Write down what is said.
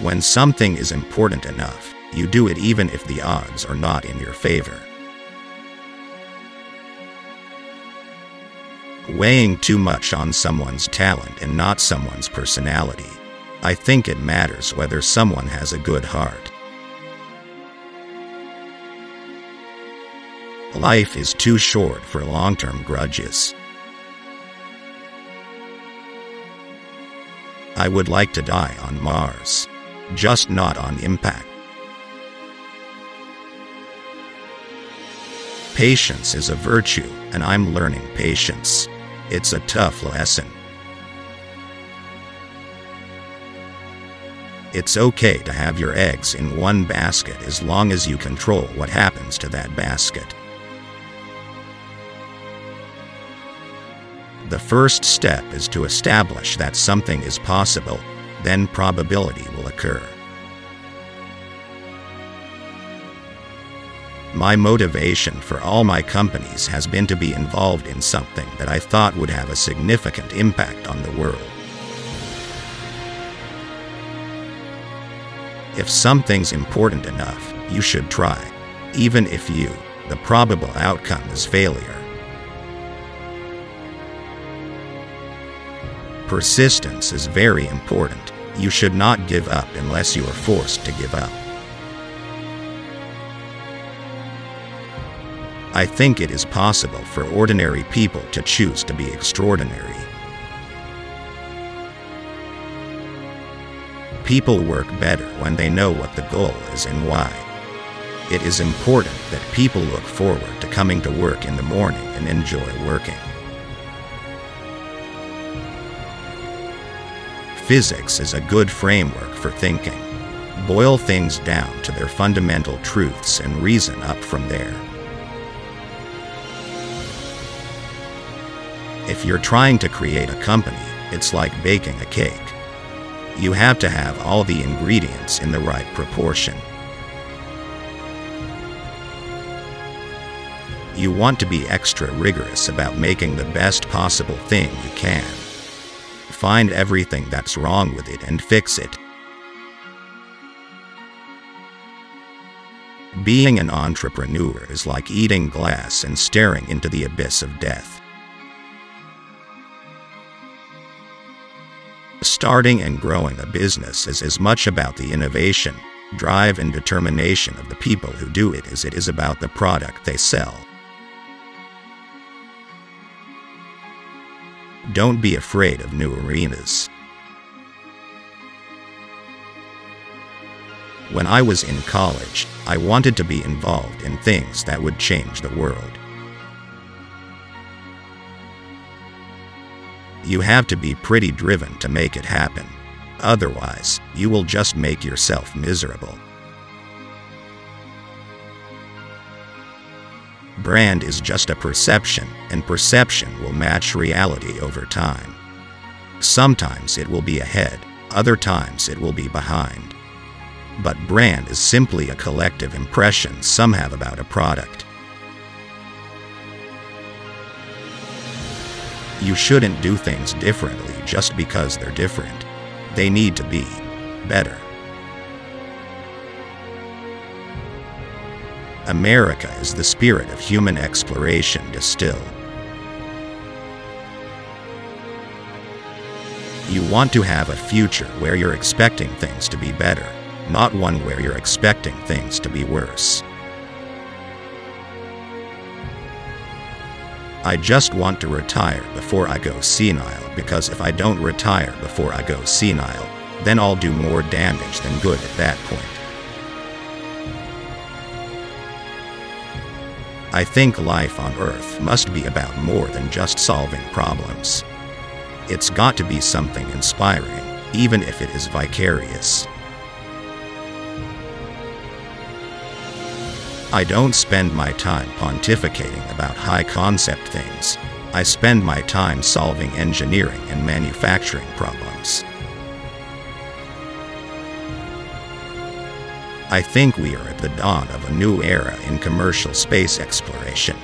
When something is important enough, you do it even if the odds are not in your favor. Weighing too much on someone's talent and not someone's personality. I think it matters whether someone has a good heart. Life is too short for long term grudges. I would like to die on Mars, just not on impact. Patience is a virtue, and I'm learning patience. It's a tough lesson. It's okay to have your eggs in one basket as long as you control what happens to that basket. The first step is to establish that something is possible, then probability occur. My motivation for all my companies has been to be involved in something that I thought would have a significant impact on the world. If something's important enough, you should try, even if you, the probable outcome is failure. Persistence is very important. You should not give up unless you are forced to give up. I think it is possible for ordinary people to choose to be extraordinary. People work better when they know what the goal is and why. It is important that people look forward to coming to work in the morning and enjoy working. Physics is a good framework for thinking. Boil things down to their fundamental truths and reason up from there. If you're trying to create a company, it's like baking a cake. You have to have all the ingredients in the right proportion. You want to be extra rigorous about making the best possible thing you can. Find everything that's wrong with it and fix it. Being an entrepreneur is like eating glass and staring into the abyss of death. Starting and growing a business is as much about the innovation, drive, and determination of the people who do it as it is about the product they sell. Don't be afraid of new arenas. When I was in college, I wanted to be involved in things that would change the world. You have to be pretty driven to make it happen. Otherwise, you will just make yourself miserable. Brand is just a perception, and perception will match reality over time. Sometimes it will be ahead, other times it will be behind. But brand is simply a collective impression some have about a product. You shouldn't do things differently just because they're different. They need to be better. America is the spirit of human exploration distilled. You want to have a future where you're expecting things to be better, not one where you're expecting things to be worse. I just want to retire before I go senile because if I don't retire before I go senile, then I'll do more damage than good at that point. I think life on Earth must be about more than just solving problems. It's got to be something inspiring, even if it is vicarious. I don't spend my time pontificating about high concept things. I spend my time solving engineering and manufacturing problems. I think we are at the dawn of a new era in commercial space exploration.